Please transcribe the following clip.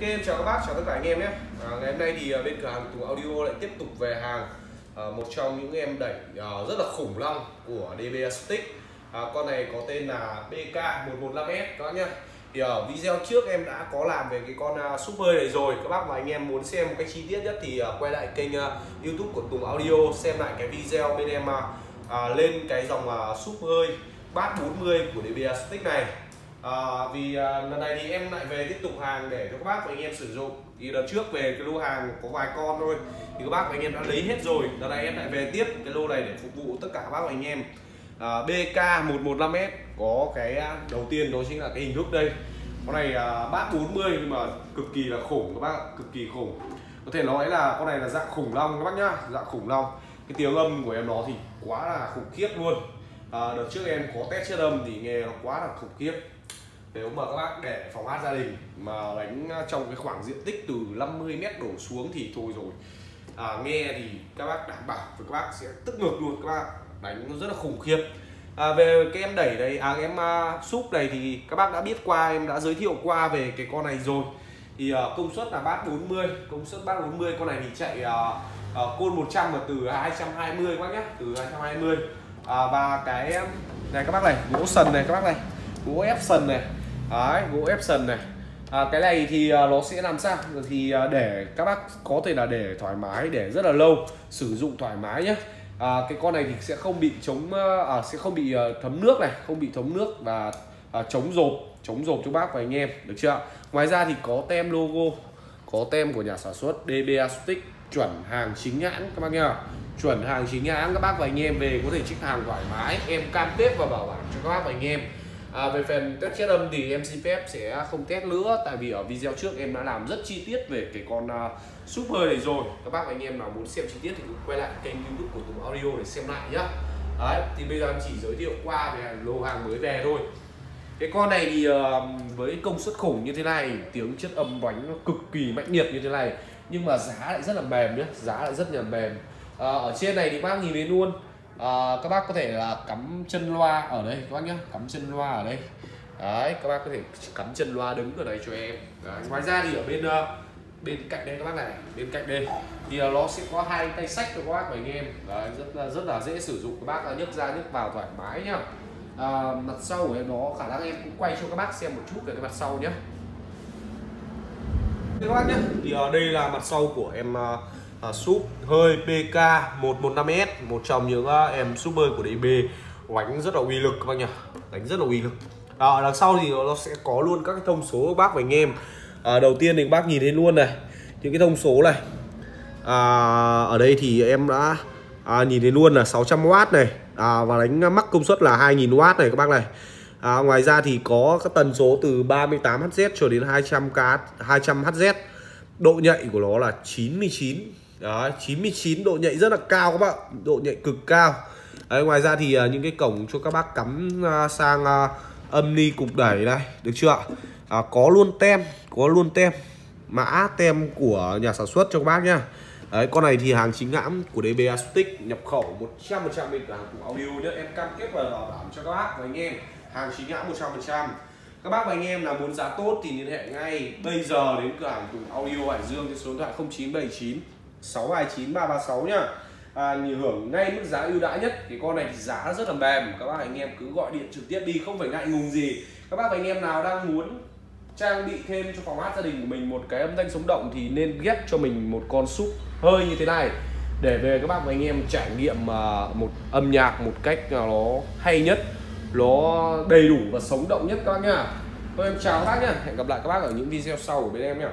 Ok, chào các bác, chào tất cả anh em nhé. À, Ngày hôm nay thì à, bên cửa hàng Tùng Audio lại tiếp tục về hàng à, Một trong những em đẩy à, rất là khủng long của DB Stick à, Con này có tên là BK115S các bác nhé. Thì ở video trước em đã có làm về cái con uh, Super này rồi. Các bác và anh em muốn xem một cái chi tiết nhất thì uh, quay lại kênh uh, YouTube của Tùng Audio xem lại cái video bên em uh, lên cái dòng uh, Super bát 40 của DB Stick này à, vì à, lần này thì em lại về tiếp tục hàng để cho các bác và anh em sử dụng. Thì đợt trước về cái lô hàng có vài con thôi thì các bác và anh em đã lấy hết rồi. Đợt này em lại về tiếp cái lô này để phục vụ tất cả các bác và anh em. À, BK 115S có cái ờ, đầu tiên đó chính là cái hình thức đây. Con này à, bát 40 nhưng mà cực kỳ là khủng các bác cực kỳ khủng. Có thể nói là con này là dạng khủng long các bác nhá dạng khủng long. Cái tiếng âm của em nó thì quá là khủng khiếp luôn. À, đợt trước em có test chất âm thì nghe nó quá là khủng khiếp nếu mà các bác để phòng hát gia đình mà đánh à, trong cái khoảng diện tích từ 50 mét đổ xuống thì thôi rồi. À, nghe thì các bác đảm bảo với các bác sẽ tức ngược luôn. Các bác đánh nó rất là khủng khiếp. À, về cái em đẩy này à em uh, súp này thì các bác đã biết qua em đã giới thiệu qua về cái con này rồi. Thì uh, công suất là bát 40 công suất bát 40 con này thì chạy uh, uh, côn 100 là từ 220 các bác nhé từ 220 à, và cái này các bác này gỗ sần này các bác này gỗ ép sần này. Đấy, gỗ Epson này. À, cái này thì à, nó sẽ làm sao? Thì à, để các bác có thể là để thoải mái để rất là lâu sử dụng thoải mái nhé à, cái con này thì sẽ không bị chống à, à sẽ không bị thấm nước này không bị thấm nước và à, chống rộp chống rộp cho bác và anh em được chưa ngoài ra thì có tem logo có tem của nhà sản xuất DBA Stick chuẩn hàng chính hãng các bác nhá. Chuẩn hàng chính hãng các bác và anh em về có thể trích hàng thoải mái em cam kết và bảo đảm cho các bác và anh em. À, về phần test chất âm thì em xin phép sẽ không test nữa tại vì ở video trước em đã làm rất chi tiết về cái con uh, Super này rồi. Các bác anh em nào muốn xem chi tiết thì cũng quay lại kênh youtube của Tùng Audio để xem lại nhá. Đấy, thì bây giờ em chỉ giới thiệu qua về lô hàng mới về thôi. Cái con này thì uh, với công suất khủng như thế này tiếng chất âm đánh nó cực kỳ mạnh nhiệt như thế này nhưng mà giá lại rất là mềm nhé giá lại rất là mềm. À, ở trên này thì bác nhìn thấy luôn à, các bác có thể là cắm chân loa ở đây các bác nhé cắm chân loa ở đây. Đấy các bác có thể cắm chân loa đứng ở đây cho em. Đấy. ngoài ra thì ở bên uh, bên cạnh đây các bác này bên cạnh đây thì ờ, nó sẽ có hai tay sách cho các bác và anh em. Đấy, rất là rất là dễ sử dụng. Các bác nhấc ra nhấc vào thoải mái nhá. À, mặt sau của em nó khả năng em cũng quay cho các bác xem một chút về cái mặt sau nhé các bác nhé thì đây là mặt sau của em à, súp hơi PK 115S một trong những uh, em super của DB đánh rất là uy lực các bác nhỉ? Đánh rất là uy lực. À, đằng sau thì nó sẽ có luôn các cái thông số của bác và anh em. À, đầu tiên thì bác nhìn thấy luôn này. Những cái thông số này. À, ở đây thì em đã à, nhìn thấy luôn là 600W này. À, và đánh mắc công suất là 2000W này các bác này. À, ngoài ra thì có các tần số từ 38Hz cho đến 200K 200Hz độ nhạy của nó là 99 đó 99 độ nhạy rất là cao các bạn. Độ nhạy cực cao. Đấy, ngoài ra thì uh, những cái cổng cho các bác cắm uh, sang uh, âm ni cục đẩy đây được chưa à, có luôn tem có luôn tem. Mã tem của nhà sản xuất cho các bác nhá. Đấy, con này thì hàng chính hãng của DB Acoustic nhập khẩu 100% mình cả hàng cùng audio nhé em cam kết và bảo đảm cho các bác và anh em hàng chính hãng 100% các bác và anh em nào muốn giá tốt thì liên hệ ngay. Bây giờ đến cửa hàng cùng audio Hải Dương trên số điện thoại 0979 629336 nhá. À, hưởng ngay mức giá ưu đãi nhất thì con này thì giá rất là mềm. Các bác anh em cứ gọi điện trực tiếp đi không phải ngại ngùng gì. Các bác anh em nào đang muốn trang bị thêm cho phòng hát gia đình của mình một cái âm thanh sống động thì nên ghép cho mình một con súp hơi như thế này. Để về các bác và anh em trải nghiệm à, một âm nhạc một cách nó hay nhất nó đầy đủ và sống động nhất các bác nhá. Em chào các bác nhá. Hẹn gặp lại các bác ở những video sau của bên em nhá.